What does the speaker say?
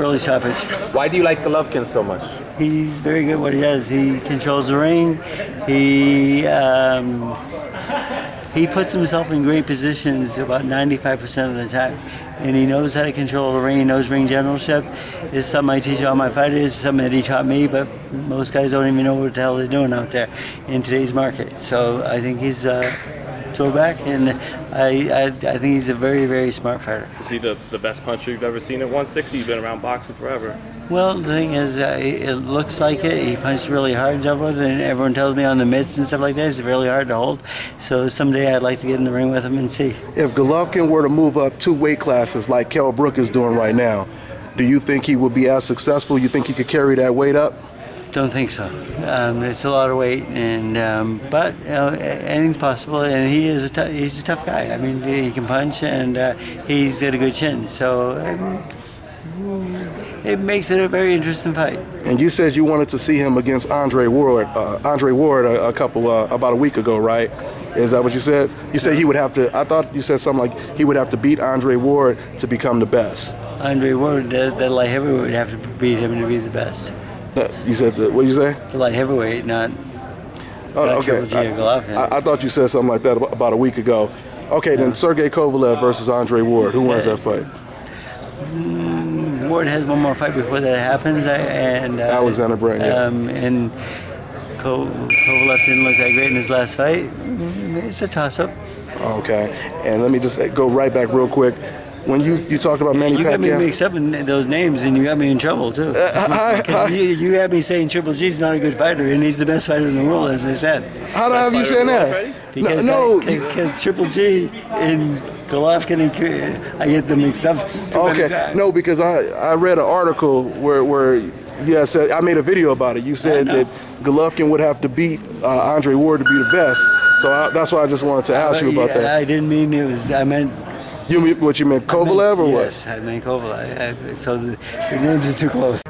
early stoppage. Why do you like Golovkin so much? He's very good at what he does. He controls the ring. He um, he puts himself in great positions about 95% of the time. And he knows how to control the ring. He knows ring generalship. It's something I teach all my fighters, something that he taught me, but most guys don't even know what the hell they're doing out there in today's market. So I think he's uh, throwback, and I, I, I think he's a very, very smart fighter. Is he the, the best puncher you've ever seen at 160? You've been around boxing forever. Well, the thing is, uh, it looks like it. He punches really hard and so forth, and everyone tells me on the mitts and stuff like that, it's really hard to hold. So someday I'd like to get in the ring with him and see. If Golovkin were to move up two weight classes like Kell Brook is doing right now, do you think he would be as successful? You think he could carry that weight up? Don't think so. Um, it's a lot of weight, and um, but you know, anything's possible. And he is a t- he's a tough guy. I mean, he can punch, and uh, he's got a good chin. So um, it makes it a very interesting fight. And you said you wanted to see him against Andre Ward, uh, Andre Ward, a, a couple uh, about a week ago, right? Is that what you said? You said he would have to. I thought you said something like he would have to beat Andre Ward to become the best. Andre Ward, uh, the light heavyweight, would have to beat him to be the best. Uh, You said the, what did you say? The light heavyweight, not Oh, Not or Golovkin. I, I thought you said something like that about, a week ago. Okay, then Sergey Kovalev versus Andre Ward. Who wins that fight? Ward has one more fight before that happens, and uh, Alexander Brand, yeah. Um, and Ko- Kovalev didn't look that great in his last fight. Mm, It's a toss-up. Okay, and let me just go right back real quick. When you, you talked about Manny You got me Pacquiao, mixed up in those names, and you got me in trouble too. Because you, you had me saying Triple G's not a good fighter, and he's the best fighter in the world, as I said. how do I have you saying that? Because no, no, because Triple G and Golovkin and I get them mixed up. Okay, no, because I, I read an article where where you said I made a video about it. You said that Golovkin would have to beat uh, Andre Ward to be the best. So I, that's why I just wanted to ask you about Yeah, that. I didn't mean it was. I meant You mean what you meant Kovalev or what? Yes, I meant Kovalev. So the, the names are too close.